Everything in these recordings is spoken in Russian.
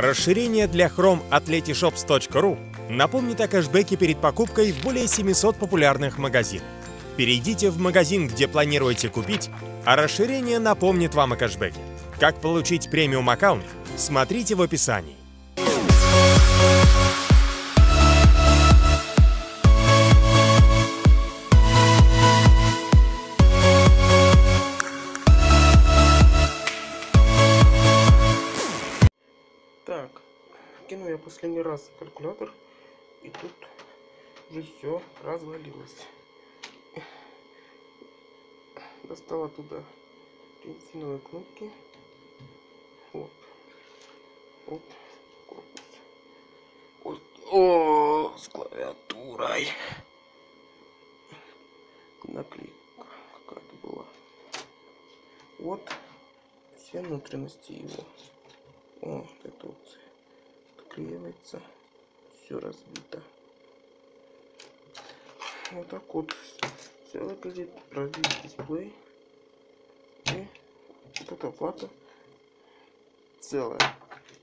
Расширение для Chrome от letyshops.ru напомнит о кэшбэке перед покупкой в более 700 популярных магазинах. Перейдите в магазин, где планируете купить, а расширение напомнит вам о кэшбэке. Как получить премиум аккаунт, смотрите в описании. Так, кинул я последний раз калькулятор, и тут уже все развалилось. Достал оттуда резиновые кнопки. Вот. Вот корпус. Вот. О, с клавиатурой. Наклейка какая-то была. Вот все внутренности его. О, это вот отклеивается. Все разбито. Вот так вот все выглядит. Разбит дисплей. И вот эта плата целая.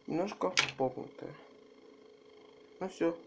Немножко погнутая. Ну все.